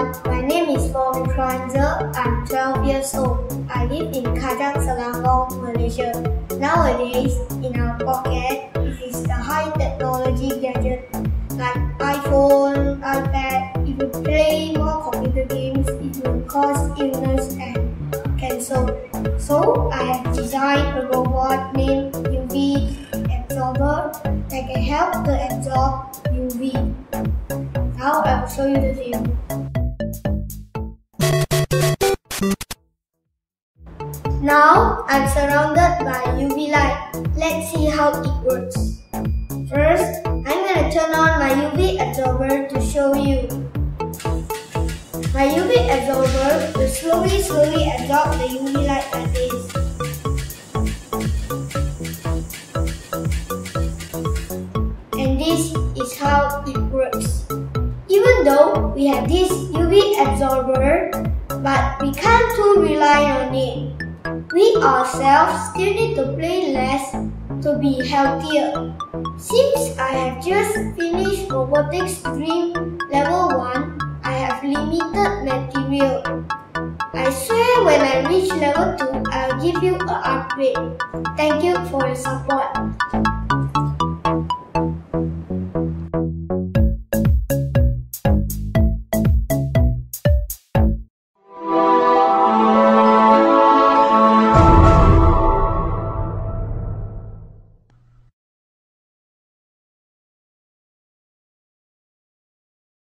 I'm 12 years old. I live in Kajang, Selangor, Malaysia. Nowadays, in our pocket, it is the high technology gadget like iPhone, iPad. If you play more computer games, it will cause illness and cancer. So, I have designed a robot named UV absorber that can help to absorb UV. Now I will show you the demo. Now I'm surrounded by UV light. Let's see how it works. First, I'm going to turn on my UV absorber to show you. My UV absorber will slowly slowly absorb the UV light like this. And this is how it works. Even though we have this UV absorber, but we can't too rely on it. We ourselves still need to play less to be healthier. Since I have just finished ROBOTIS Dream Level 1, I have limited material. I swear when I reach level 2, I'll give you an upgrade. Thank you for your support.